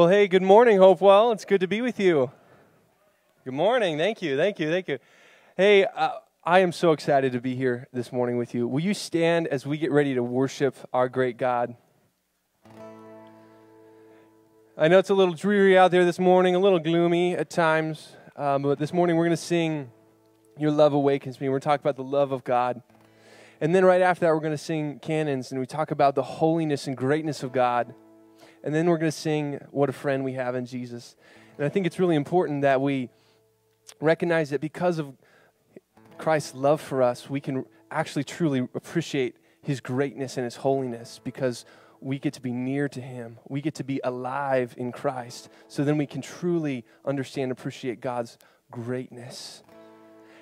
Well, hey, good morning, Hopewell. It's good to be with you. Good morning. Thank you. Thank you. Thank you. Hey, uh, I am so excited to be here this morning with you. Will you stand as we get ready to worship our great God? I know it's a little dreary out there this morning, a little gloomy at times, um, but this morning we're going to sing Your Love Awakens Me. We're going to talk about the love of God. And then right after that, we're going to sing Cannons and we talk about the holiness and greatness of God. And then we're going to sing What a Friend We Have in Jesus. And I think it's really important that we recognize that because of Christ's love for us, we can actually truly appreciate his greatness and his holiness because we get to be near to Him. We get to be alive in Christ. So then we can truly understand and appreciate God's greatness.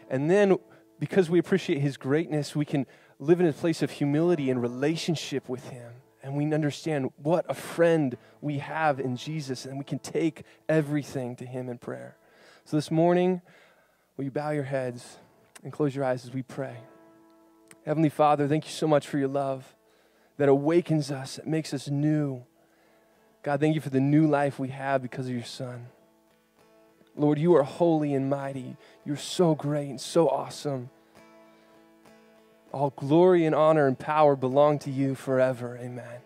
And then, because we appreciate His greatness, we can live in a place of humility and relationship with Him. And we understand what a friend we have in Jesus, and we can take everything to Him in prayer. So this morning, will you bow your heads and close your eyes as we pray? Heavenly Father, thank you so much for your love that awakens us, that makes us new. God, thank you for the new life we have because of your Son. Lord, you are holy and mighty. You're so great and so awesome. All glory and honor and power belong to you forever. Amen.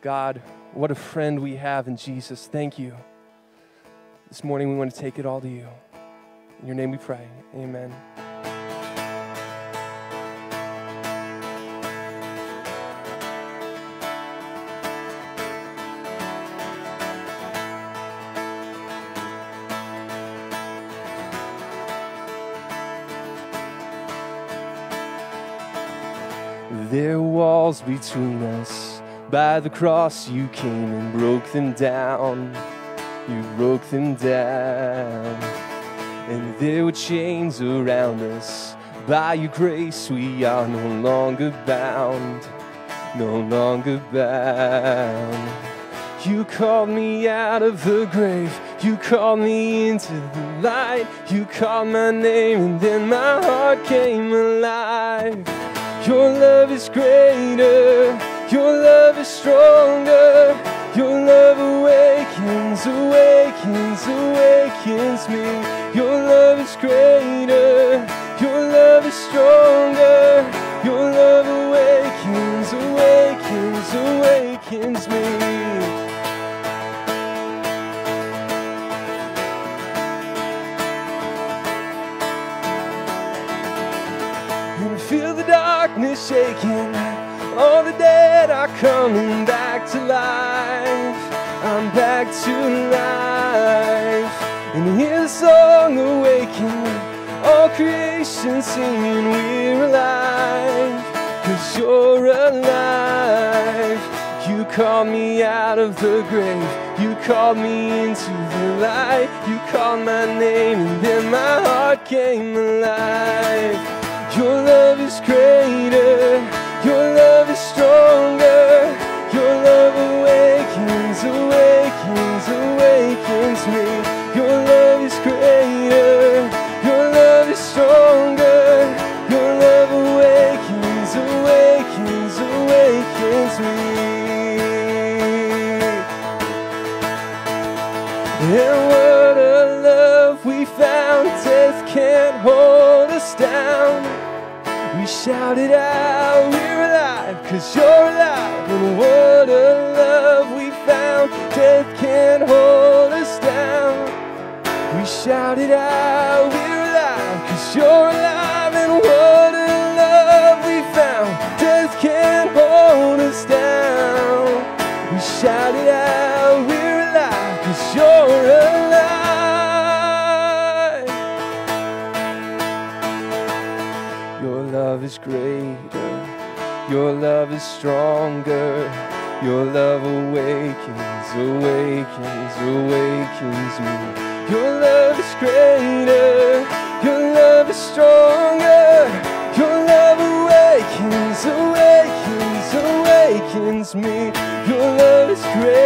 God, what a friend we have in Jesus. Thank you. This morning we want to take it all to you. In your name we pray. Amen. There were walls between us. By the cross, you came and broke them down. You broke them down. And there were chains around us. By your grace, we are no longer bound. No longer bound. You called me out of the grave. You called me into the light. You called my name, and then my heart came alive. Your love is greater, your love is stronger, your love awakens, awakens, awakens me. Your love is greater, your love is stronger, your love awakens, awakens, awakens me. Darkness shaking. All the dead are coming back to life. I'm back to life. And hear the song awakening. All creation singing, we're alive. Cause you're alive. You called me out of the grave. You called me into the light. You called my name, and then my heart came alive. Your love is greater, your love is stronger, your love awakens, awakens, awakens me. Your love is greater, your love is stronger, your love awakens, awakens, awakens me. And what a love we found, death can't hold us down. We shouted out, we're alive, cause you're alive. And what a love we found, death can't hold us down. We shouted out, we're alive, cause you're alive. And what a love we found, death can't hold us down. We shouted out, we're alive, cause you're alive. Love is greater. Your love is stronger. Your love awakens, awakens, awakens me. Your love is greater. Your love is stronger. Your love awakens, awakens, awakens me. Your love is greater.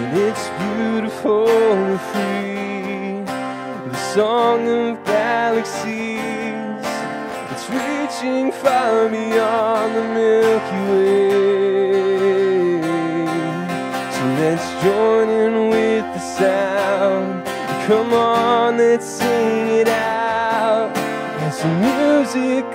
and it's beautiful and free. The song of galaxies, it's reaching far beyond the Milky Way. So let's join in with the sound. Come on, let's sing it out. It's music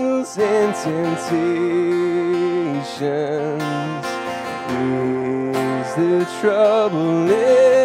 trials and temptations is the trouble.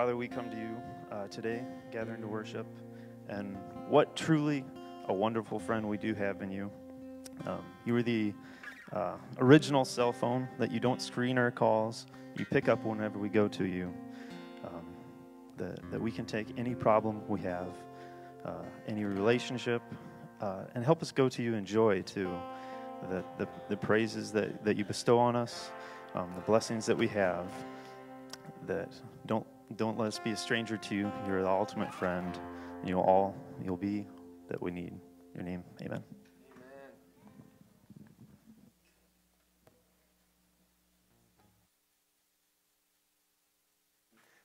Father, we come to you uh, today, gathering to worship, and what truly a wonderful friend we do have in you. Um, you are the uh, original cell phone that you don't screen our calls, you pick up whenever we go to you. Um, that, that we can take any problem we have, uh, any relationship, uh, and help us go to you in joy too. The, the, the praises that, that you bestow on us, um, the blessings that we have that don't don't let us be a stranger to you. You're the ultimate friend. You'll all you'll be that we need. Your name, amen.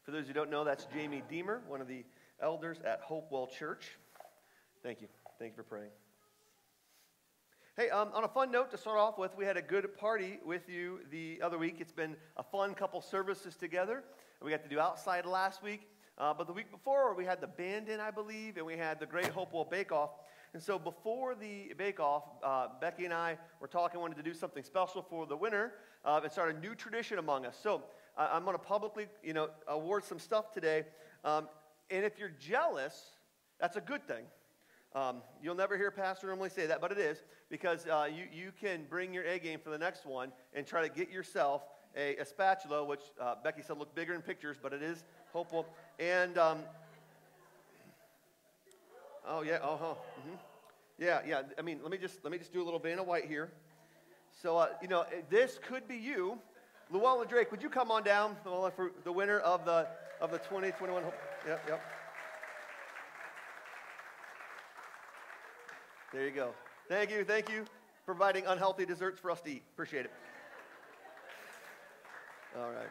For those who don't know, that's Jamie Deemer, one of the elders at Hopewell Church. Thank you. Thank you for praying. Hey, um, on a fun note to start off with, we had a good party with you the other week. It's been a fun couple services together. We got to do outside last week, uh, but the week before we had the band in, I believe, and we had the Great Hopewell Bake Off. And so before the Bake Off, uh, Becky and I were talking, wanted to do something special for the winner uh, and start a new tradition among us. So uh, I'm going to publicly, you know, award some stuff today. Um, and if you're jealous, that's a good thing. Um, you'll never hear pastor normally say that, but it is because uh, you, you can bring your A game for the next one and try to get yourself a, a spatula, which uh, Becky said looked bigger in pictures, but it is hopeful. And, um, oh, yeah, uh huh. hmm Yeah, yeah. I mean, let me just, let me just do a little Vanna White here. So, uh, you know, this could be you. Llewellyn Drake, would you come on down for the winner of the, of the 2021? Yep, yep. There you go. Thank you, thank you providing unhealthy desserts for us to eat. Appreciate it. All right.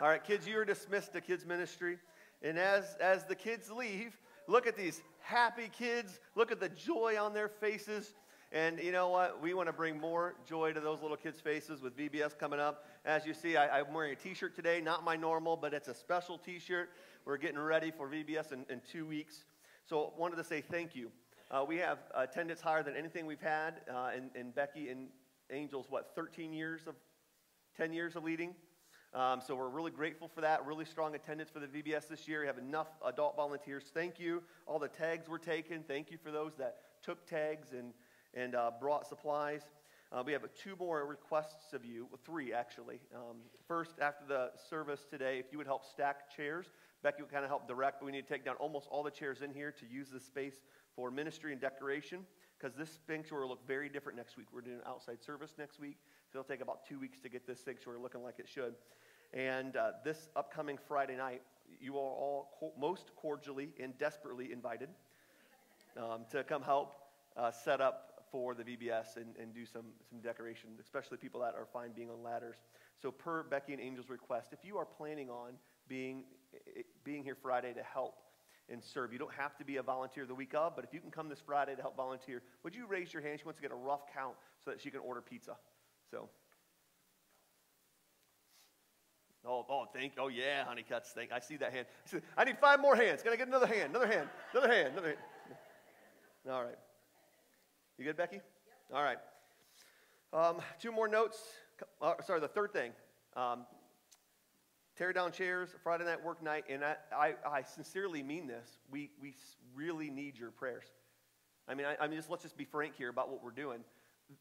All right, kids, you are dismissed to kids ministry. And as as the kids leave, look at these happy kids. Look at the joy on their faces. And you know what? We want to bring more joy to those little kids' faces with VBS coming up. As you see, I, am wearing a T-shirt today, not my normal, but it's a special T-shirt. We're getting ready for VBS in, in two weeks. So wanted to say thank you. Uh, we have attendance higher than anything we've had uh, in, in Becky and Angel's, what, 13 years of, 10 years of leading. Um, so we're really grateful for that. Really strong attendance for the VBS this year. We have enough adult volunteers. Thank you. All the tags were taken. Thank you for those that took tags and, and uh, brought supplies. Uh, we have two more requests of you, three actually. Um, first, after the service today, if you would help stack chairs, Becky would kind of help direct, but we need to take down almost all the chairs in here to use the space for ministry and decoration because this sanctuary will look very different next week. We're doing an outside service next week, so it'll take about two weeks to get this sanctuary looking like it should. And uh, this upcoming Friday night, you are all co- most cordially and desperately invited um, to come help uh, set up for the VBS and, and do some, some decoration, especially people that are fine being on ladders. So, per Becky and Angel's request, if you are planning on being, being here Friday to help, and serve. You don't have to be a volunteer the week of, but if you can come this Friday to help volunteer, would you raise your hand? She wants to get a rough count so that she can order pizza. So. Oh, oh, thank, oh yeah, honey cuts. Thank, I see that hand. I need five more hands. Can I get another hand? Another hand. Another hand. Another hand. All right. You good, Becky? All right. Um, two more notes. Uh, sorry, the third thing. Um, tear down chairs, Friday night work night, and I, I, I, sincerely mean this. We, we really need your prayers. I mean, I, I mean, just let's just be frank here about what we're doing.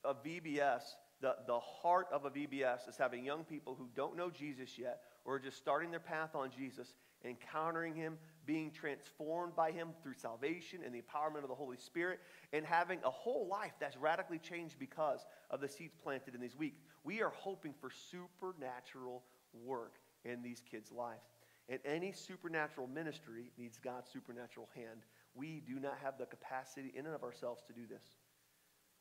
A VBS, the, the heart of a VBS is having young people who don't know Jesus yet or are just starting their path on Jesus, encountering him, being transformed by him through salvation and the empowerment of the Holy Spirit, and having a whole life that's radically changed because of the seeds planted in these weeks. We are hoping for supernatural work in these kids' lives. And any supernatural ministry needs God's supernatural hand. We do not have the capacity in and of ourselves to do this.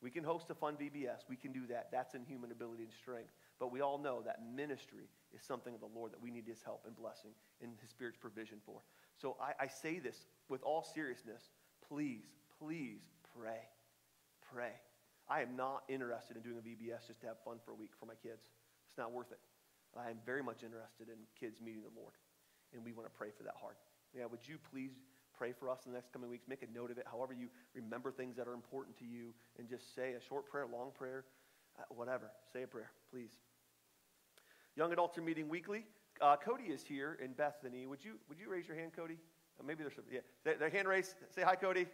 We can host a fun VBS. We can do that. That's in human ability and strength. But we all know that ministry is something of the Lord that we need His help and blessing and His Spirit's provision for. So I, I say this with all seriousness. Please, please pray. Pray. I am not interested in doing a VBS just to have fun for a week for my kids. It's not worth it. I am very much interested in kids meeting the Lord. And we want to pray for that hard. Yeah, would you please pray for us in the next coming weeks? Make a note of it. However, you remember things that are important to you, and just say a short prayer, long prayer, uh, whatever. Say a prayer, please. Young adults are meeting weekly. Uh, Cody is here in Bethany. Would you, would you raise your hand, Cody? Uh, maybe there's some, yeah. Their hand raised. Say hi, Cody.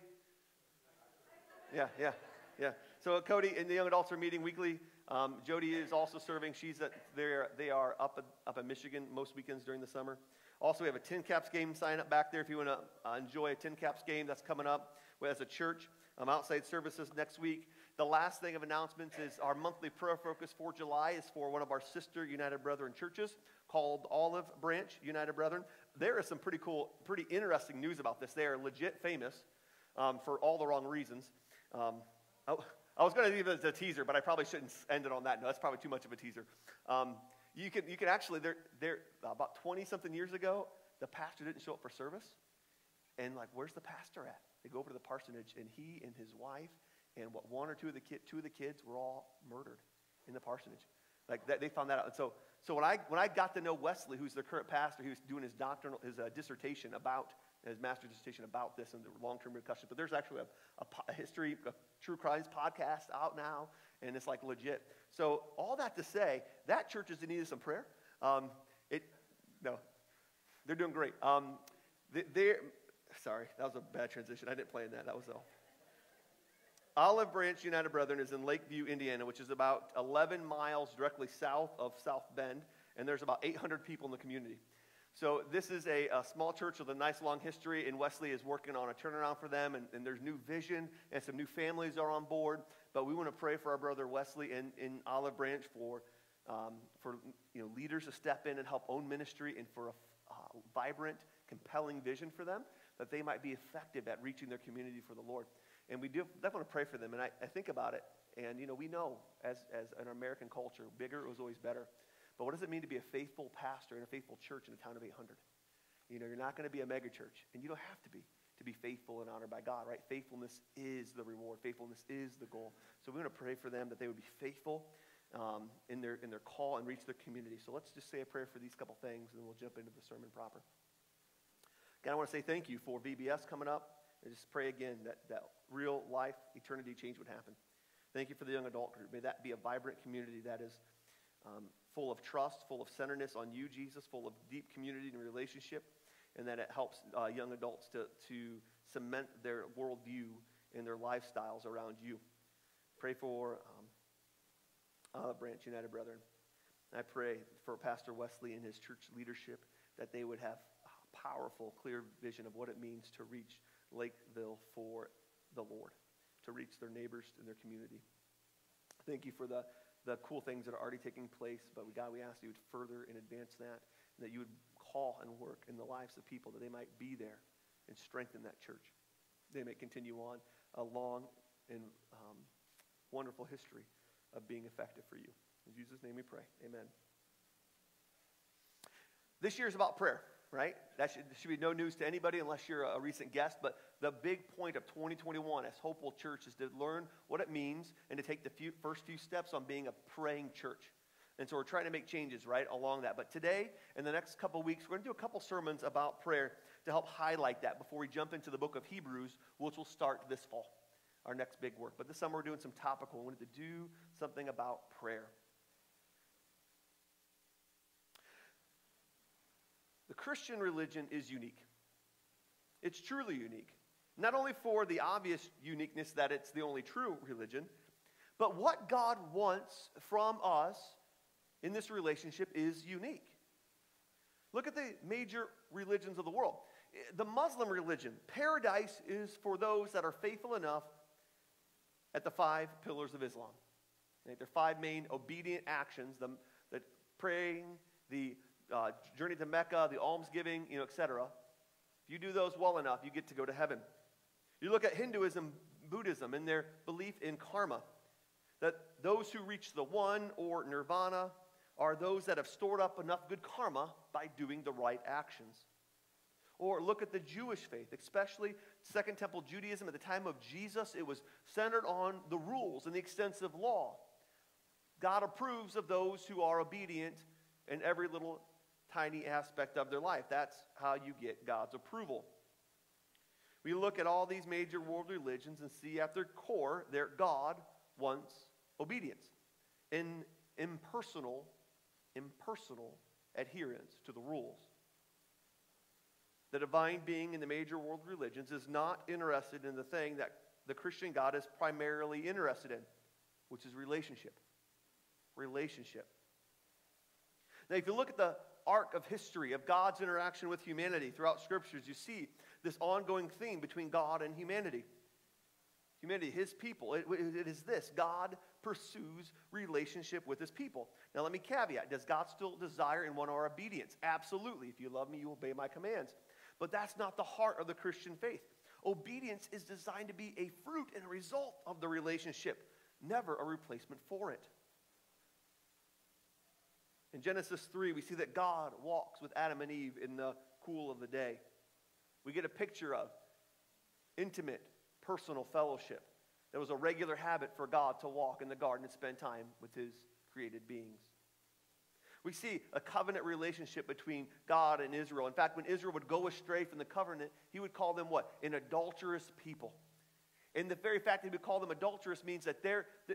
Yeah, yeah, yeah. So Cody and the young adults are meeting weekly. Um, Jody is also serving. She's at, they are up, up in Michigan most weekends during the summer. Also, we have a TinCaps game sign up back there if you want to uh, enjoy a TinCaps game that's coming up as a church. Um, outside services next week. The last thing of announcements is our monthly prayer focus for July is for one of our sister United Brethren churches called Olive Branch United Brethren. There is some pretty cool, pretty interesting news about this. They are legit famous um, for all the wrong reasons. Um, I, I, was going to leave it as a teaser, but I probably shouldn't end it on that. No, that's probably too much of a teaser. Um, you can, you can actually, they're, they're, about 20 something years ago, the pastor didn't show up for service. And like, where's the pastor at? They go over to the parsonage, and he and his wife and what one or two of the ki- two of the kids were all murdered in the parsonage. Like that, they found that out. And so, so when I when I got to know Wesley, who's the current pastor, he was doing his doctoral his uh, dissertation about his master's dissertation about this and the long-term repercussions. But there's actually a, a, a, history, a true crimes podcast out now, and it's like legit. So all that to say, that church is in need of some prayer. Um, it, no, they're doing great. Um, they, they're, sorry, that was a bad transition. I didn't plan that. That was all. Olive Branch United Brethren is in Lakeville, Indiana, which is about 11 miles directly south of South Bend, and there's about 800 people in the community. So this is a, a, small church with a nice long history, and Wesley is working on a turnaround for them, and, and, there's new vision, and some new families are on board. But we want to pray for our brother Wesley in, in Olive Branch for, um, for you know, leaders to step in and help own ministry, and for a uh, vibrant, compelling vision for them, that they might be effective at reaching their community for the Lord. And we do definitely want to pray for them. And I, I think about it, and you know, we know as, as an American culture, bigger was always better. But what does it mean to be a faithful pastor in a faithful church in a town of 800? You know, you're not going to be a megachurch, and you don't have to be to be faithful and honored by God, right? Faithfulness is the reward. Faithfulness is the goal. So we want to pray for them that they would be faithful um, in, their, in their call and reach their community. So let's just say a prayer for these couple things, and then we'll jump into the sermon proper. Again, I want to say thank you for VBS coming up. And just pray again that, that real life, eternity change would happen. Thank you for the young adult group. May that be a vibrant community that is um, full of trust, full of centeredness on you, Jesus, full of deep community and relationship, and that it helps uh, young adults to, to cement their worldview and their lifestyles around you. Pray for um, Olive Branch United Brethren. I pray for Pastor Wesley and his church leadership that they would have a powerful, clear vision of what it means to reach Lakeville for the Lord, to reach their neighbors and their community. Thank you for the, the cool things that are already taking place, but God, we ask you to further and advance that, and that you would call and work in the lives of people, that they might be there and strengthen that church. They may continue on a long and um, wonderful history of being effective for you. In Jesus' name we pray. Amen. This year is about prayer right? That should, should be no news to anybody unless you're a recent guest. But the big point of 2021 as Hopewell Church is to learn what it means and to take the few, first few steps on being a praying church. And so we're trying to make changes right along that. But today, in the next couple weeks, we're going to do a couple sermons about prayer to help highlight that before we jump into the book of Hebrews, which will start this fall, our next big work. But this summer, we're doing some topical. We wanted to do something about prayer. The Christian religion is unique. It's truly unique. Not only for the obvious uniqueness that it's the only true religion, but what God wants from us in this relationship is unique. Look at the major religions of the world. The Muslim religion, paradise is for those that are faithful enough at the five pillars of Islam. Are five main obedient actions the, the praying, the uh, journey to Mecca, the almsgiving, you know, etc. If you do those well enough, you get to go to heaven. You look at Hinduism, Buddhism, and their belief in karma, that those who reach the one or nirvana are those that have stored up enough good karma by doing the right actions. Or look at the Jewish faith, especially Second Temple Judaism. At the time of Jesus, it was centered on the rules and the extensive law. God approves of those who are obedient in every little tiny aspect of their life. That's how you get God's approval. We look at all these major world religions and see at their core, their God wants obedience in impersonal, impersonal adherence to the rules. The divine being in the major world religions is not interested in the thing that the Christian God is primarily interested in, which is relationship. Relationship. Now, if you look at the arc of history of God's interaction with humanity throughout scriptures, you see this ongoing theme between God and humanity. Humanity, his people, it, it is this God pursues relationship with his people. Now, let me caveat Does God still desire and want our obedience? Absolutely. If you love me, you obey my commands. But that's not the heart of the Christian faith. Obedience is designed to be a fruit and a result of the relationship, never a replacement for it. In Genesis 3, we see that God walks with Adam and Eve in the cool of the day. We get a picture of intimate, personal fellowship. That was a regular habit for God to walk in the garden and spend time with his created beings. We see a covenant relationship between God and Israel. In fact, when Israel would go astray from the covenant, he would call them what? An adulterous people. And the very fact that he would call them adulterous means that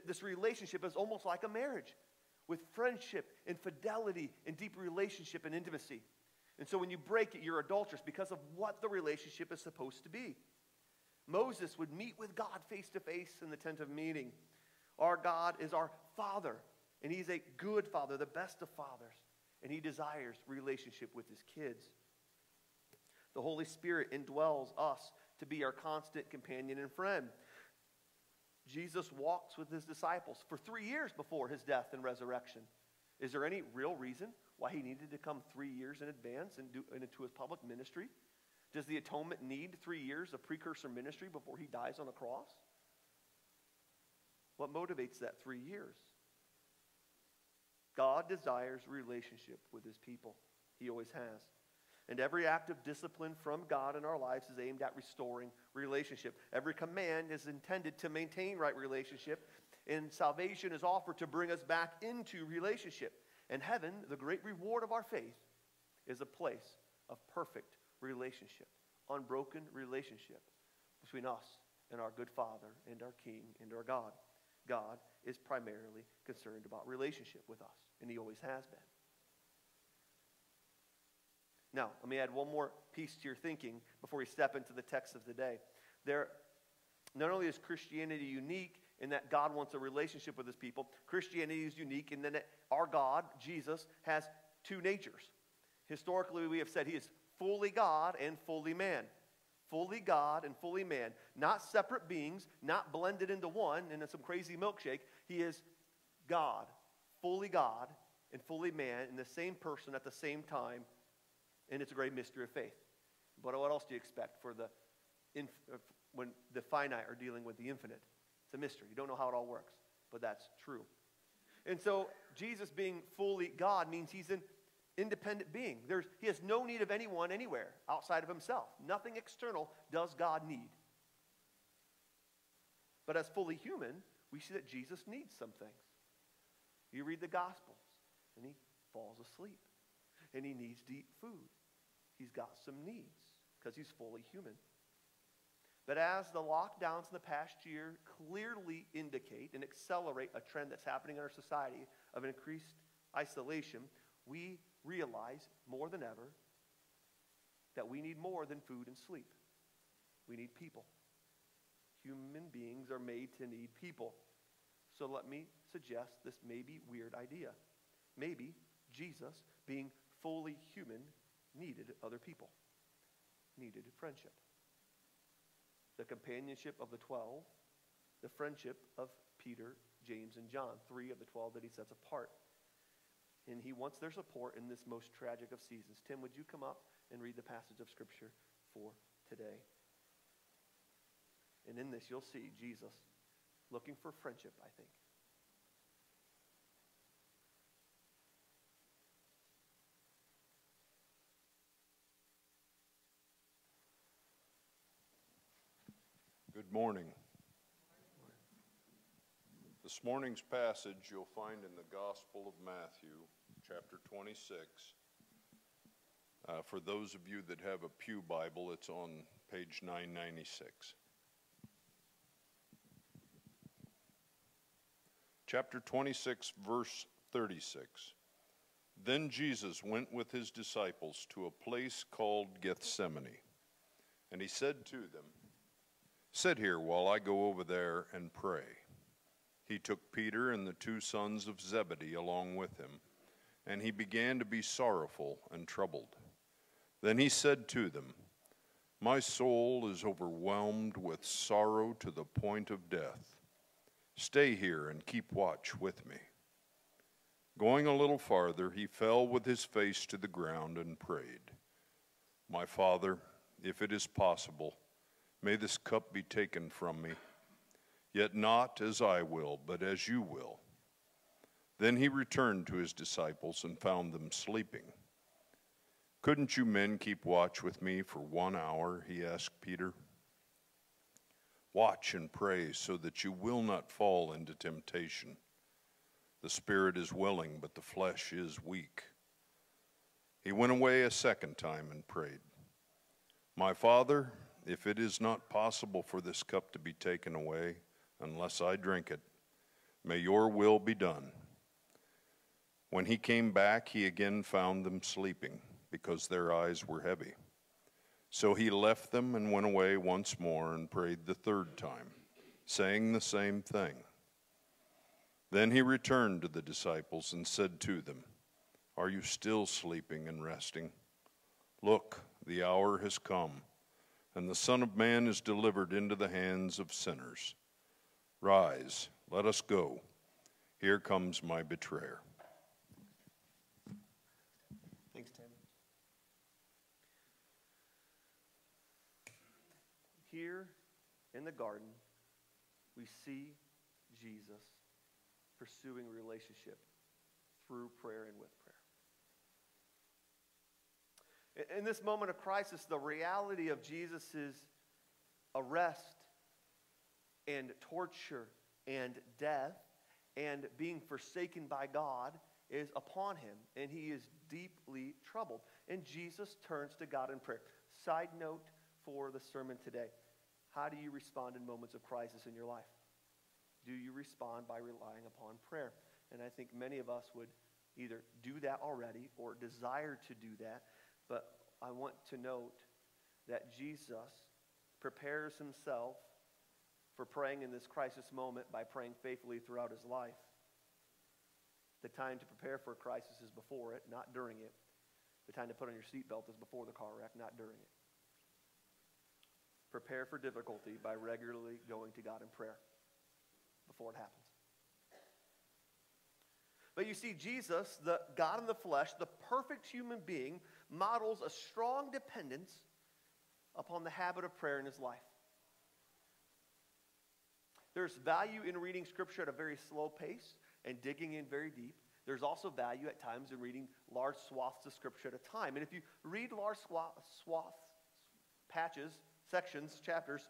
this relationship is almost like a marriage with friendship and fidelity and deep relationship and intimacy. And so when you break it, you're adulterous because of what the relationship is supposed to be. Moses would meet with God face to face in the tent of meeting. Our God is our Father, and He's a good Father, the best of fathers, and He desires relationship with His kids. The Holy Spirit indwells us to be our constant companion and friend. Jesus walks with his disciples for three years before his death and resurrection. Is there any real reason why he needed to come three years in advance and do, into his public ministry? Does the atonement need three years of precursor ministry before he dies on a cross? What motivates that three years? God desires relationship with his people. He always has. And every act of discipline from God in our lives is aimed at restoring relationship. Every command is intended to maintain right relationship, and salvation is offered to bring us back into relationship. And heaven, the great reward of our faith, is a place of perfect relationship, unbroken relationship between us and our good Father and our King and our God. God is primarily concerned about relationship with us, and He always has been. Now, let me add one more piece to your thinking before we step into the text of the day. There, not only is Christianity unique in that God wants a relationship with his people, Christianity is unique in that our God, Jesus, has two natures. Historically, we have said he is fully God and fully man. Fully God and fully man. Not separate beings, not blended into one in some crazy milkshake. He is God, fully God and fully man in the same person at the same time and it's a great mystery of faith. But what else do you expect for the uh, when the finite are dealing with the infinite? It's a mystery. You don't know how it all works, but that's true. And so Jesus being fully God means he's an independent being. There's, he has no need of anyone anywhere outside of himself. Nothing external does God need. But as fully human, we see that Jesus needs some things. You read the Gospels, and he falls asleep, and he needs to eat food. He's got some needs because he's fully human. But as the lockdowns in the past year clearly indicate and accelerate a trend that's happening in our society of increased isolation, we realize more than ever that we need more than food and sleep. We need people. Human beings are made to need people. So let me suggest this maybe weird idea. Maybe Jesus, being fully human, needed other people, needed friendship. The companionship of the 12, the friendship of Peter, James, and John, three of the 12 that he sets apart and he wants their support in this most tragic of seasons. Tim, would you come up and read the passage of Scripture for today? And in this, you'll see Jesus looking for friendship, I think. Morning. This morning's passage you'll find in the Gospel of Matthew, chapter 26. Uh, for those of you that have a Pew Bible, it's on page 996. Chapter 26, verse 36. Then Jesus went with his disciples to a place called Gethsemane, and he said to them, Sit here while I go over there and pray. He took Peter and the two sons of Zebedee along with him, and he began to be sorrowful and troubled. Then he said to them, My soul is overwhelmed with sorrow to the point of death. Stay here and keep watch with me. Going a little farther, he fell with his face to the ground and prayed, My Father, if it is possible, may this cup be taken from me. Yet not as I will, but as you will. Then he returned to his disciples and found them sleeping. Couldn't you men keep watch with me for one hour? He asked Peter. Watch and pray so that you will not fall into temptation. The spirit is willing, but the flesh is weak. He went away a second time and prayed, My Father, if it is not possible for this cup to be taken away, unless I drink it. May your will be done. When he came back, he again found them sleeping because their eyes were heavy. So he left them and went away once more and prayed the third time, saying the same thing. Then he returned to the disciples and said to them, Are you still sleeping and resting? Look, the hour has come, and the Son of Man is delivered into the hands of sinners. Rise, let us go. Here comes my betrayer. Thanks, Tim. Here in the garden, we see Jesus pursuing relationship through prayer and with prayer. In this moment of crisis, the reality of Jesus' arrest and torture and death and being forsaken by God is upon him, and he is deeply troubled. And Jesus turns to God in prayer. Side note for the sermon today How do you respond in moments of crisis in your life? Do you respond by relying upon prayer? And I think many of us would either do that already or desire to do that. But I want to note that Jesus prepares himself for praying in this crisis moment by praying faithfully throughout his life. The time to prepare for a crisis is before it, not during it. The time to put on your seatbelt is before the car wreck, not during it. Prepare for difficulty by regularly going to God in prayer before it happens. But you see, Jesus, the God in the flesh, the perfect human being, models a strong dependence upon the habit of prayer in his life. There's value in reading Scripture at a very slow pace and digging in very deep. There's also value at times in reading large swaths of Scripture at a time. And if you read large swaths, patches, sections, chapters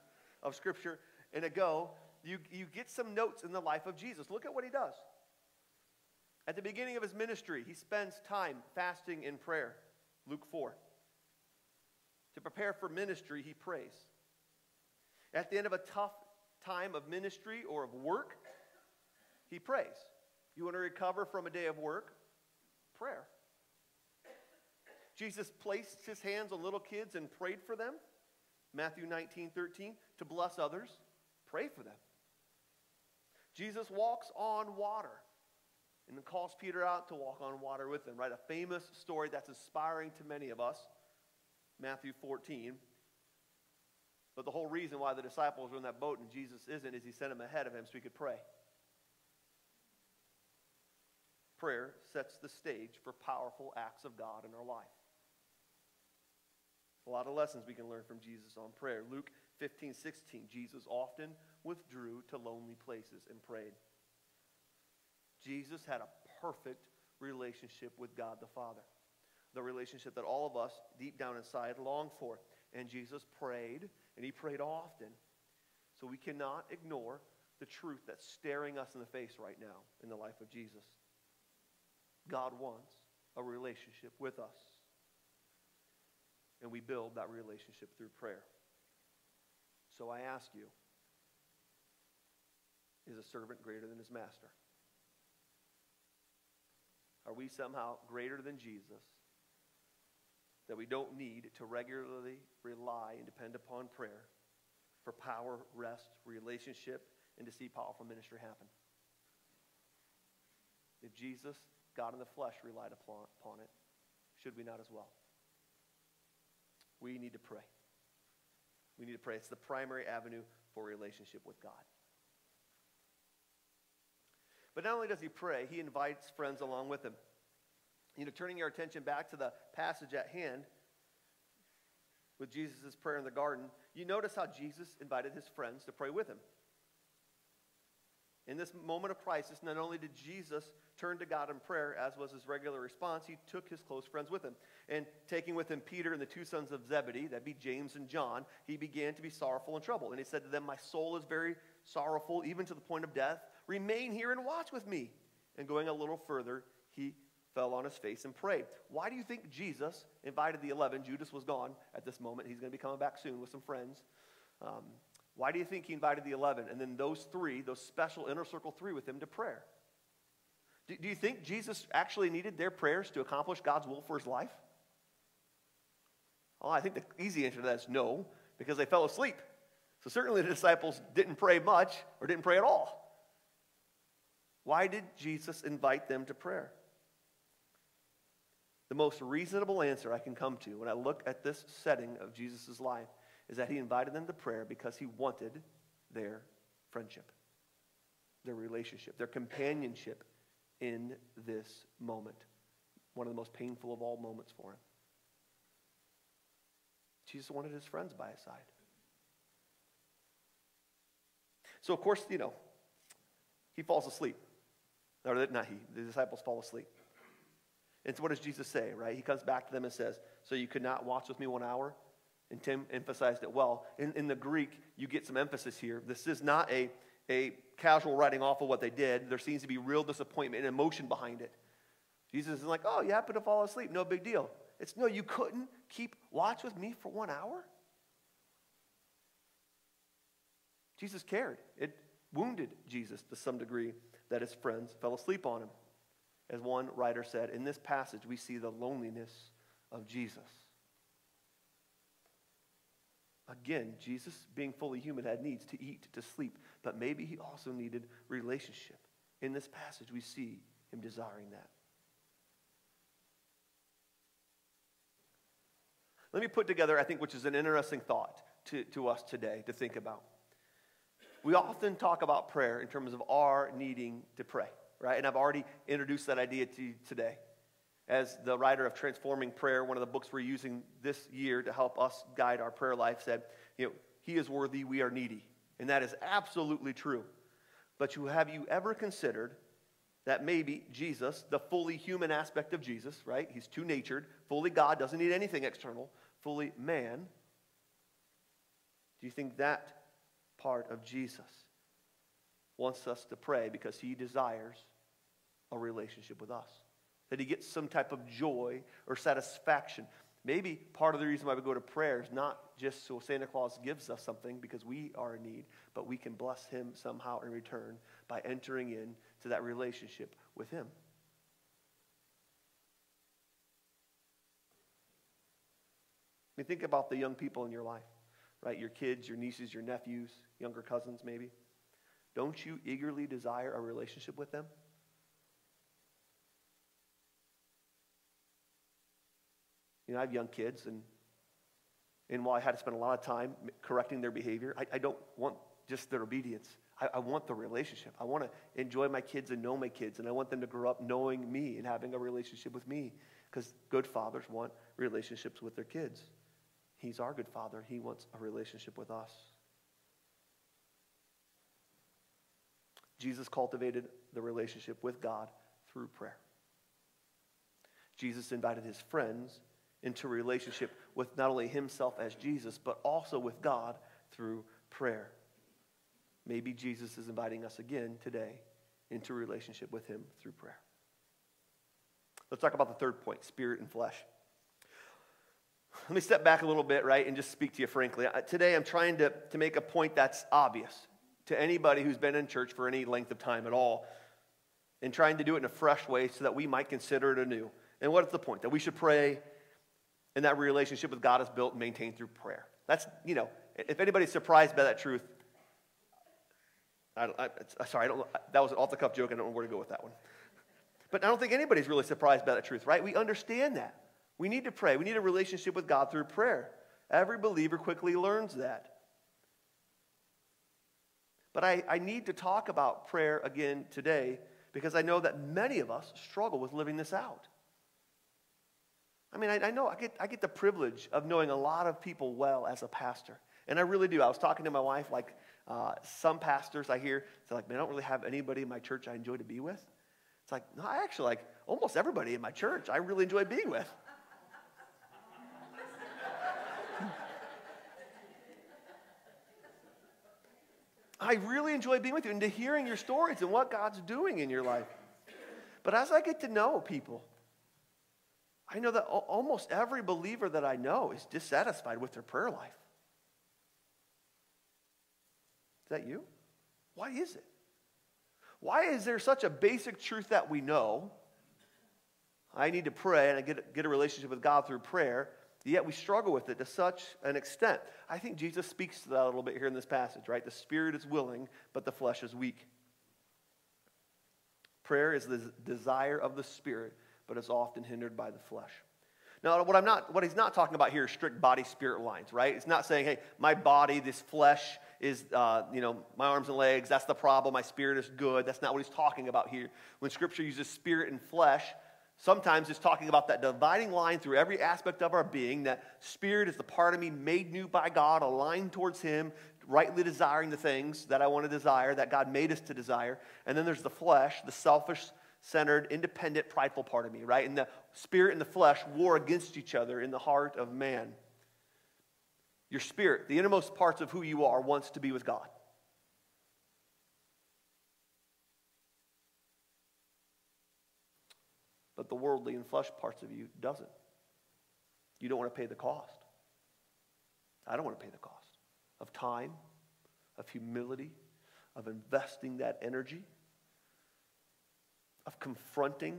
of Scripture in a go, you, you get some notes in the life of Jesus. Look at what he does. At the beginning of his ministry, he spends time fasting in prayer. Luke 4. To prepare for ministry, he prays. At the end of a tough time of ministry or of work, he prays. You want to recover from a day of work? Prayer. Jesus placed his hands on little kids and prayed for them. Matthew 19, 13. To bless others, pray for them. Jesus walks on water and then calls Peter out to walk on water with him, right? A famous story that's inspiring to many of us. Matthew 14. But the whole reason why the disciples were in that boat and Jesus isn't is he sent them ahead of him so he could pray. Prayer sets the stage for powerful acts of God in our life. A lot of lessons we can learn from Jesus on prayer. Luke 15, 16, Jesus often withdrew to lonely places and prayed. Jesus had a perfect relationship with God the Father, the relationship that all of us deep down inside long for. And Jesus prayed, and he prayed often. So we cannot ignore the truth that's staring us in the face right now in the life of Jesus. God wants a relationship with us. And we build that relationship through prayer. So I ask you is a servant greater than his master? Are we somehow greater than Jesus that we don't need to regularly rely and depend upon prayer for power, rest, relationship, and to see powerful ministry happen? If Jesus, God in the flesh, relied upon it, should we not as well? We need to pray. We need to pray. It's the primary avenue for relationship with God. But not only does he pray, he invites friends along with him. You know, turning your attention back to the passage at hand with Jesus' prayer in the garden, you notice how Jesus invited his friends to pray with him. In this moment of crisis, not only did Jesus turn to God in prayer, as was his regular response, he took his close friends with him. And taking with him Peter and the two sons of Zebedee, that'd be James and John, he began to be sorrowful and troubled. And he said to them, My soul is very sorrowful, even to the point of death. Remain here and watch with me. And going a little further, he fell on his face and prayed. Why do you think Jesus invited the 11? Judas was gone at this moment. He's going to be coming back soon with some friends. Um, why do you think he invited the 11? And then those three, those special inner circle three with him to prayer. Do, do you think Jesus actually needed their prayers to accomplish God's will for his life? Well, I think the easy answer to that is no, because they fell asleep. So certainly the disciples didn't pray much or didn't pray at all. Why did Jesus invite them to prayer? The most reasonable answer I can come to when I look at this setting of Jesus' life is that he invited them to prayer because he wanted their friendship, their relationship, their companionship in this moment. One of the most painful of all moments for him. Jesus wanted his friends by his side. So, of course, you know, he falls asleep. Or not he, the disciples fall asleep. And so what does Jesus say, right? He comes back to them and says, So you could not watch with me one hour? And Tim emphasized it well. In, in the Greek, you get some emphasis here. This is not a, a casual writing off of what they did. There seems to be real disappointment and emotion behind it. Jesus is like, Oh, you happen to fall asleep. No big deal. It's no, you couldn't keep watch with me for one hour? Jesus cared. It wounded Jesus to some degree that his friends fell asleep on him. As one writer said, in this passage, we see the loneliness of Jesus. Again, Jesus, being fully human, had needs to eat, to sleep, but maybe he also needed relationship. In this passage, we see him desiring that. Let me put together, I think, which is an interesting thought to, to us today to think about we often talk about prayer in terms of our needing to pray, right? And I've already introduced that idea to you today. As the writer of Transforming Prayer, one of the books we're using this year to help us guide our prayer life, said, you know, He is worthy, we are needy. And that is absolutely true. But you, have you ever considered that maybe Jesus, the fully human aspect of Jesus, right? He's two natured, fully God, doesn't need anything external, fully man. Do you think that part of Jesus wants us to pray because he desires a relationship with us? That he gets some type of joy or satisfaction. Maybe part of the reason why we go to prayer is not just so Santa Claus gives us something because we are in need, but we can bless him somehow in return by entering into that relationship with him. I mean, think about the young people in your life, right? Your kids, your nieces, your nephews, younger cousins, maybe. Don't you eagerly desire a relationship with them? You know, I have young kids, and, and while I had to spend a lot of time correcting their behavior, I, I don't want just their obedience. I, I want the relationship. I want to enjoy my kids and know my kids, and I want them to grow up knowing me and having a relationship with me because good fathers want relationships with their kids. He's our good father, He wants a relationship with us. Jesus cultivated the relationship with God through prayer. Jesus invited his friends into relationship with not only himself as Jesus, but also with God through prayer. Maybe Jesus is inviting us again today into relationship with him through prayer. Let's talk about the third point spirit and flesh. Let me step back a little bit, right, and just speak to you frankly. Today, I'm trying to, to make a point that's obvious to anybody who's been in church for any length of time at all, and trying to do it in a fresh way so that we might consider it anew. And what is the point? That we should pray and that relationship with God is built and maintained through prayer. That's, you know, if anybody's surprised by that truth, I, I, uh, sorry, I don't, that was an off the cuff joke. I don't know where to go with that one. But I don't think anybody's really surprised by that truth, right? We understand that. We need to pray. We need a relationship with God through prayer. Every believer quickly learns that. But I, I need to talk about prayer again today because I know that many of us struggle with living this out. I mean, I, I, know I get, I get the privilege of knowing a lot of people well as a pastor. And I really do. I was talking to my wife, like uh, some pastors I hear, they're like, man, I don't really have anybody in my church I enjoy to be with. It's like, no, I actually like almost everybody in my church I really enjoy being with. I really enjoy being with you and to hearing your stories and what God's doing in your life. But as I get to know people, I know that almost every believer that I know is dissatisfied with their prayer life. Is that you? Why is it? Why is there such a basic truth that we know? I need to pray and I get, get a relationship with God through prayer, yet we struggle with it to such an extent. I think Jesus speaks to that a little bit here in this passage, right? The spirit is willing, but the flesh is weak. Prayer is the desire of the spirit but it's often hindered by the flesh. Now, what I'm not, what he's not talking about here is strict body spirit lines, right? It's not saying, hey, my body, this flesh is, uh, you know, my arms and legs, that's the problem, my spirit is good. That's not what he's talking about here. When scripture uses spirit and flesh, sometimes it's talking about that dividing line through every aspect of our being, that spirit is the part of me made new by God, aligned towards him, rightly desiring the things that I want to desire, that God made us to desire. And then there's the flesh, the selfish, centered, independent, prideful part of me, right? And the spirit and the flesh war against each other in the heart of man. Your spirit, the innermost parts of who you are, wants to be with God. But the worldly and flesh parts of you doesn't. You don't want to pay the cost. I don't want to pay the cost of time, of humility, of investing that energy of confronting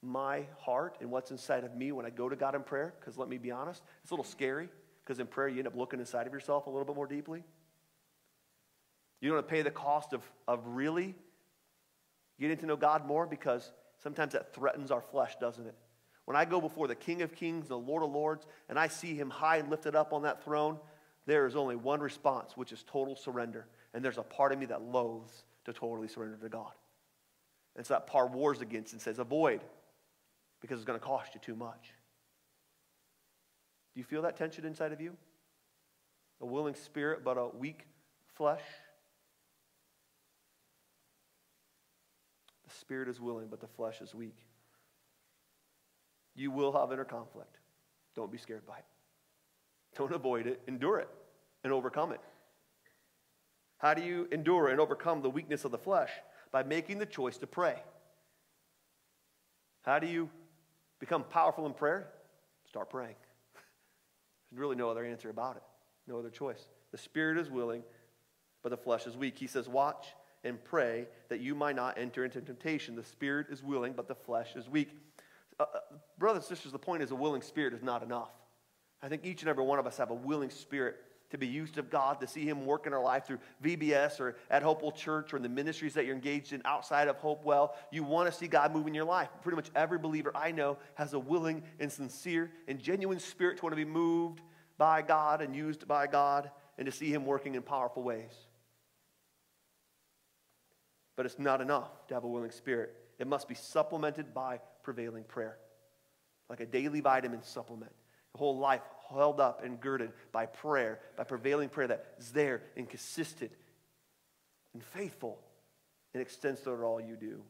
my heart and what's inside of me when I go to God in prayer, because let me be honest, it's a little scary, because in prayer you end up looking inside of yourself a little bit more deeply. You don't want to pay the cost of, of really getting to know God more because sometimes that threatens our flesh, doesn't it? When I go before the King of Kings, the Lord of Lords, and I see him high and lifted up on that throne, there is only one response, which is total surrender. And there's a part of me that loathes to totally surrender to God. And so that par wars against and says, avoid because it's going to cost you too much. Do you feel that tension inside of you? A willing spirit, but a weak flesh? The spirit is willing, but the flesh is weak. You will have inner conflict. Don't be scared by it. Don't avoid it. Endure it and overcome it. How do you endure and overcome the weakness of the flesh? By making the choice to pray. How do you become powerful in prayer? Start praying. There's really no other answer about it, no other choice. The spirit is willing, but the flesh is weak. He says, Watch and pray that you might not enter into temptation. The spirit is willing, but the flesh is weak. Uh, uh, brothers and sisters, the point is a willing spirit is not enough. I think each and every one of us have a willing spirit to be used of God, to see Him work in our life through VBS or at Hopewell Church or in the ministries that you're engaged in outside of Hopewell. You want to see God move in your life. Pretty much every believer I know has a willing and sincere and genuine spirit to want to be moved by God and used by God and to see Him working in powerful ways. But it's not enough to have a willing spirit. It must be supplemented by prevailing prayer, like a daily vitamin supplement. The whole life held up and girded by prayer, by prevailing prayer that is there and consistent and faithful and extends to all you do.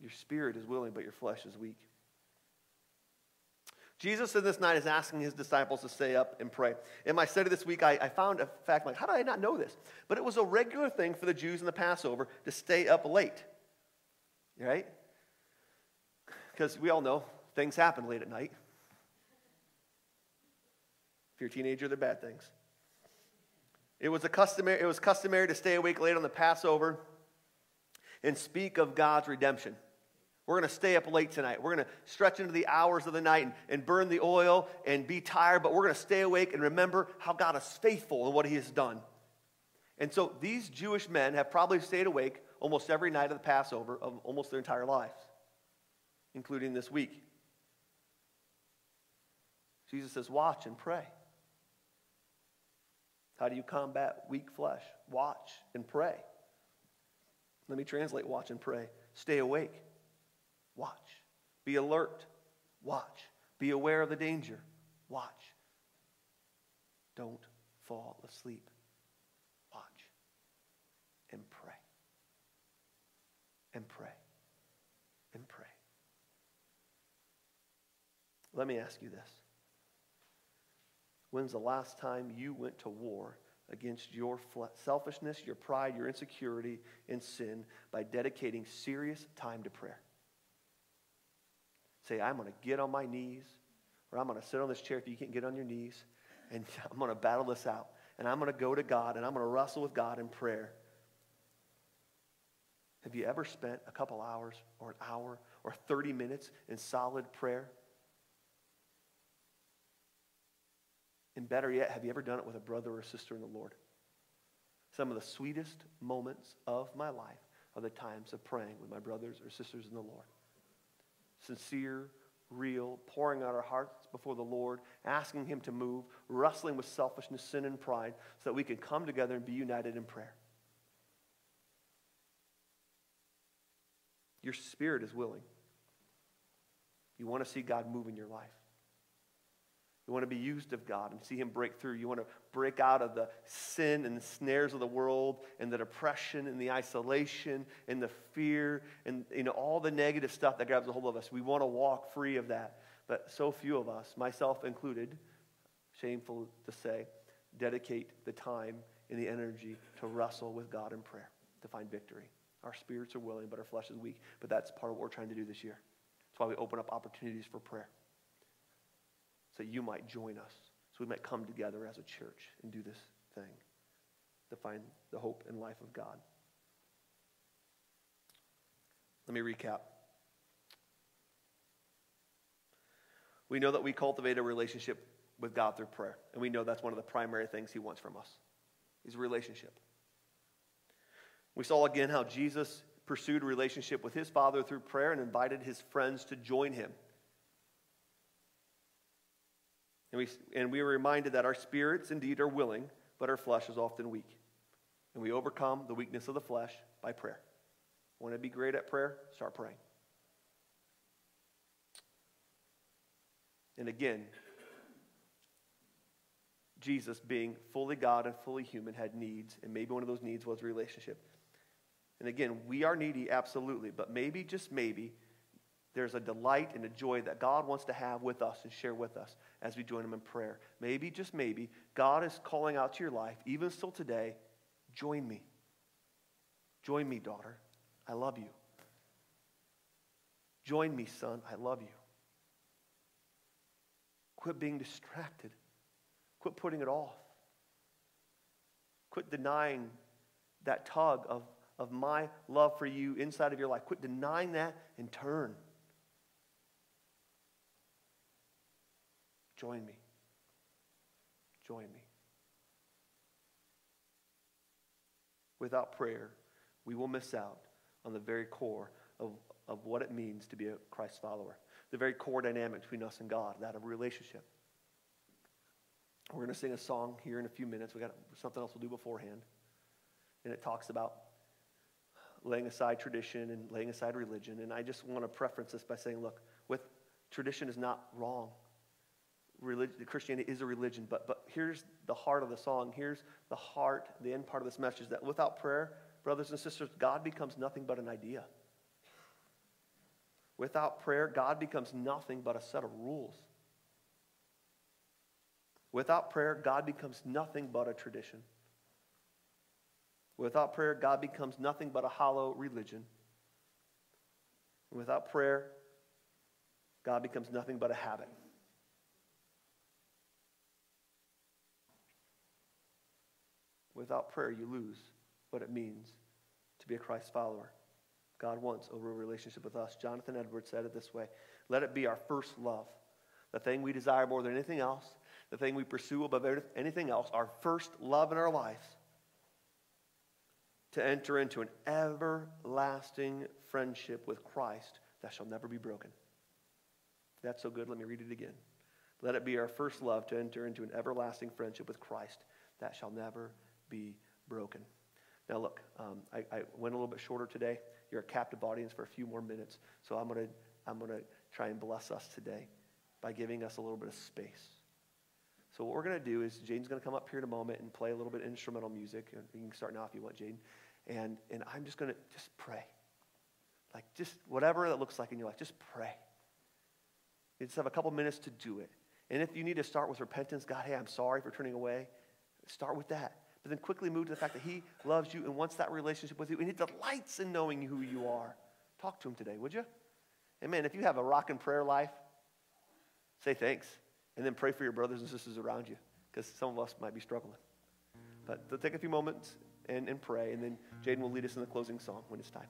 Your spirit is willing, but your flesh is weak. Jesus in this night is asking his disciples to stay up and pray. In my study this week, I, I, found a fact like, how did I not know this? But it was a regular thing for the Jews in the Passover to stay up late, right? Because we all know things happen late at night. If you're a teenager, they're bad things. It was, a customary, it was customary to stay awake late on the Passover and speak of God's redemption. We're going to stay up late tonight. We're going to stretch into the hours of the night and, and burn the oil and be tired, but we're going to stay awake and remember how God is faithful in what He has done. And so these Jewish men have probably stayed awake almost every night of the Passover of almost their entire lives, including this week. Jesus says, Watch and pray. How do you combat weak flesh? Watch and pray. Let me translate watch and pray. Stay awake. Watch. Be alert. Watch. Be aware of the danger. Watch. Don't fall asleep. Watch. And pray. And pray. And pray. Let me ask you this. When's the last time you went to war against your selfishness, your pride, your insecurity, and sin by dedicating serious time to prayer? Say, I'm going to get on my knees, or I'm going to sit on this chair if you can't get on your knees, and I'm going to battle this out. And I'm going to go to God, and I'm going to wrestle with God in prayer. Have you ever spent a couple hours, or an hour, or 30 minutes in solid prayer? And better yet, have you ever done it with a brother or sister in the Lord? Some of the sweetest moments of my life are the times of praying with my brothers or sisters in the Lord sincere, real, pouring out our hearts before the Lord, asking Him to move, wrestling with selfishness, sin, and pride, so that we can come together and be united in prayer. Your spirit is willing. You want to see God move in your life. You want to be used of God and see Him break through. You want to break out of the sin and the snares of the world and the depression and the isolation and the fear and you know, all the negative stuff that grabs a hold of us. We want to walk free of that. But so few of us, myself included, shameful to say, dedicate the time and the energy to wrestle with God in prayer to find victory. Our spirits are willing, but our flesh is weak. But that's part of what we're trying to do this year. That's why we open up opportunities for prayer so you might join us, so we might come together as a church and do this thing to find the hope and life of God. Let me recap. We know that we cultivate a relationship with God through prayer, and we know that's one of the primary things He wants from us. Is a relationship. We saw again how Jesus pursued a relationship with his Father through prayer and invited his friends to join him and we, and we are reminded that our spirits indeed are willing, but our flesh is often weak. And we overcome the weakness of the flesh by prayer. Want to be great at prayer? Start praying. And again, Jesus, being fully God and fully human, had needs, and maybe one of those needs was relationship. And again, we are needy, absolutely. But maybe, just maybe, there's a delight and a joy that God wants to have with us and share with us as we join Him in prayer. Maybe, just maybe, God is calling out to your life, even still today, join me. Join me, daughter. I love you. Join me, son. I love you. Quit being distracted. Quit putting it off. Quit denying that tug of, of my love for you inside of your life. Quit denying that and turn. Join me. Join me. Without prayer, we will miss out on the very core of, of what it means to be a Christ follower, the very core dynamic between us and God, that of relationship. We're going to sing a song here in a few minutes. We got something else we'll do beforehand. And it talks about laying aside tradition and laying aside religion. And I just want to preference this by saying, look, with tradition is not wrong. Religion, Christianity is a religion, but, but here's the heart of the song. Here's the heart, the end part of this message that without prayer, brothers and sisters, God becomes nothing but an idea. Without prayer, God becomes nothing but a set of rules. Without prayer, God becomes nothing but a tradition. Without prayer, God becomes nothing but a hollow religion. Without prayer, God becomes nothing but a habit. Without prayer, you lose what it means to be a Christ follower. God wants a real relationship with us. Jonathan Edwards said it this way Let it be our first love, the thing we desire more than anything else, the thing we pursue above anything else, our first love in our lives, to enter into an everlasting friendship with Christ that shall never be broken. That's so good. Let me read it again. Let it be our first love to enter into an everlasting friendship with Christ that shall never be broken. Now, look, um, I, I, went a little bit shorter today. You're a captive audience for a few more minutes, so I'm going to I'm to try and bless us today by giving us a little bit of space. So what we're going to do is Jaden's going to come up here in a moment and play a little bit of instrumental music. And you can start now if you want, Jaden. And, and I'm just going to just pray. Like just whatever that looks like in your life, just pray. You just have a couple minutes to do it. And if you need to start with repentance, God, hey, I'm sorry for turning away, start with that. But then quickly move to the fact that He loves you and wants that relationship with you, and He delights in knowing who you are. Talk to Him today, would you? Amen. If you have a rocking prayer life, say thanks. And then pray for your brothers and sisters around you, because some of us might be struggling. But take a few moments and, and pray, and then Jaden will lead us in the closing song when it's time.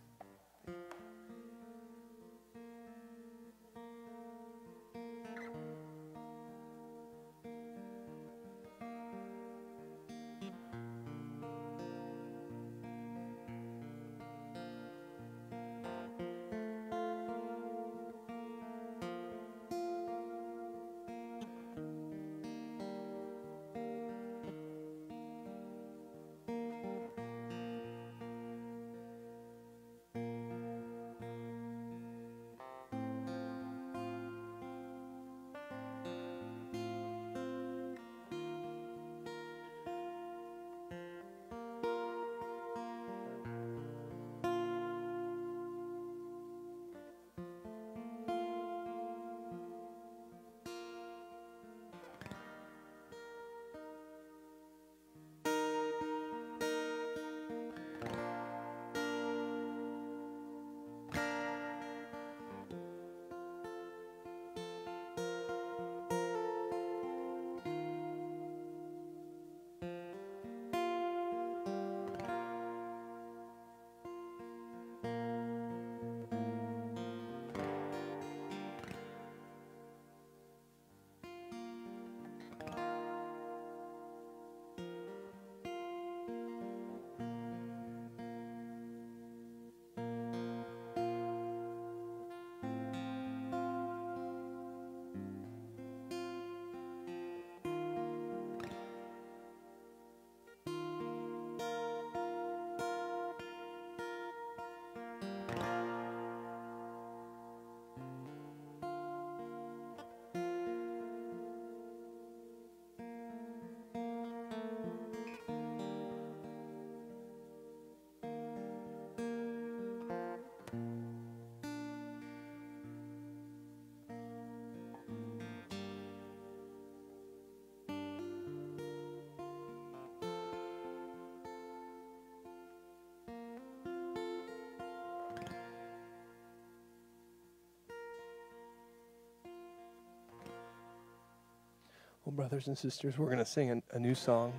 Well, brothers and sisters, we're going to sing a, a new song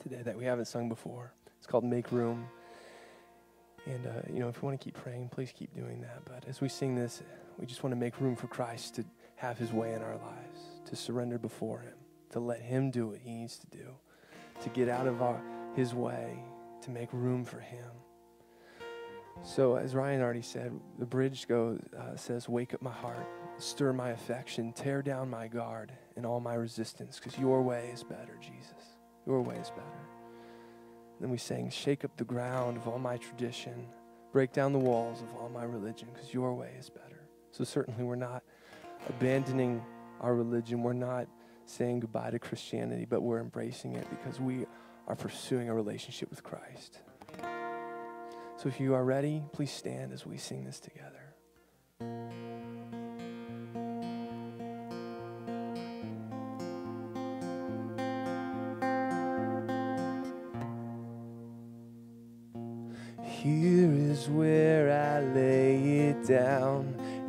today that we haven't sung before. It's called Make Room. And, uh, you know, if you want to keep praying, please keep doing that. But as we sing this, we just want to make room for Christ to have his way in our lives, to surrender before him, to let him do what he needs to do, to get out of our, his way, to make room for him. So, as Ryan already said, the bridge goes, uh, says, Wake up my heart, stir my affection, tear down my guard and all my resistance, because your way is better, Jesus. Your way is better. Then we sang, Shake up the ground of all my tradition, break down the walls of all my religion, because your way is better. So, certainly, we're not abandoning our religion. We're not saying goodbye to Christianity, but we're embracing it because we are pursuing a relationship with Christ. So, if you are ready, please stand as we sing this together.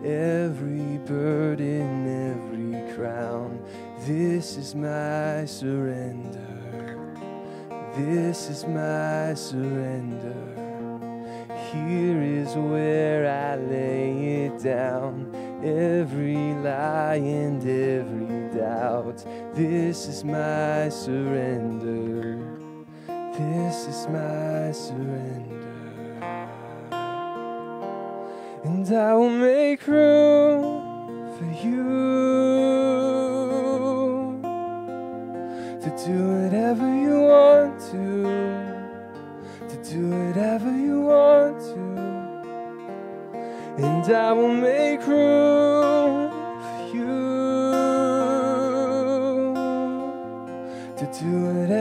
Every burden, every crown. This is my surrender. This is my surrender. Here is where I lay it down. Every lie and every doubt. This is my surrender. This is my surrender. And I will make room for you to do whatever you want to, to do whatever you want to. And I will make room for you to do whatever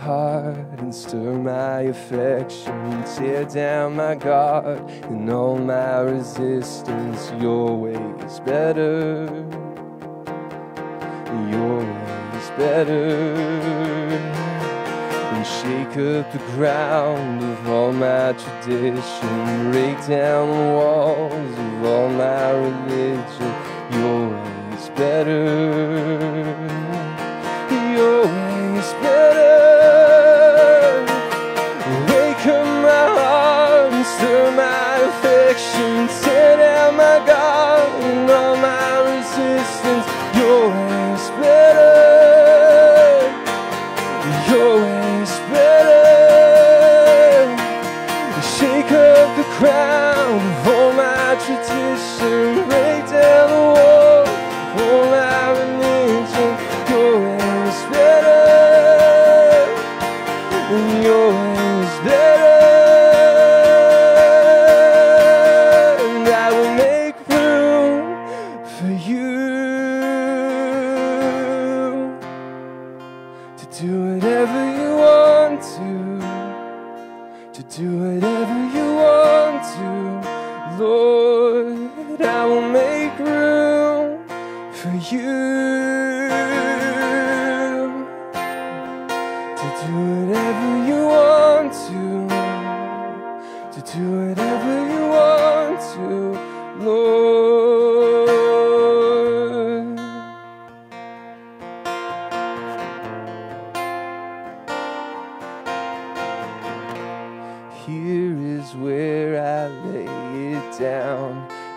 heart and stir my affection. Tear down my guard and all my resistance. Your way is better. Your way is better. And shake up the ground of all my tradition. Break down the walls of all my religion. Your way is better.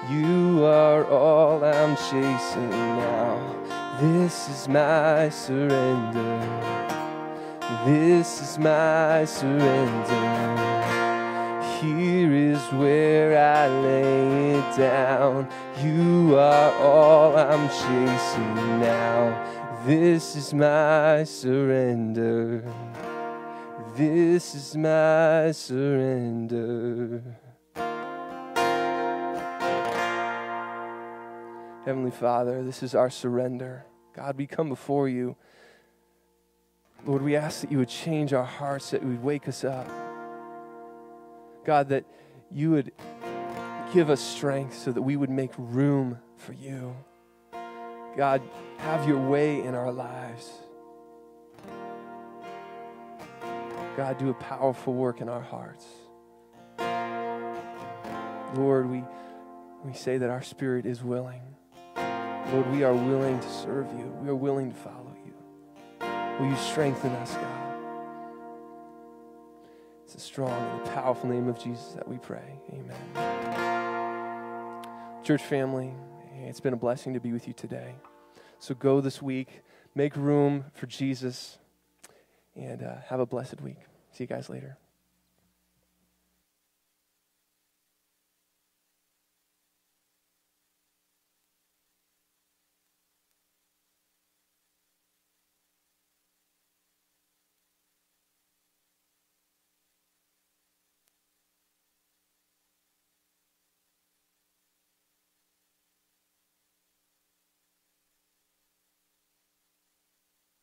You are all I'm chasing now. This is my surrender. This is my surrender. Here is where I lay it down. You are all I'm chasing now. This is my surrender. This is my surrender. Heavenly Father, this is our surrender. God, we come before you. Lord, we ask that you would change our hearts, that you would wake us up. God, that you would give us strength so that we would make room for you. God, have your way in our lives. God, do a powerful work in our hearts. Lord, we, we say that our spirit is willing. Lord, we are willing to serve you. We are willing to follow you. Will you strengthen us, God? It's a strong and powerful name of Jesus that we pray. Amen. Church family, it's been a blessing to be with you today. So go this week, make room for Jesus, and uh, have a blessed week. See you guys later.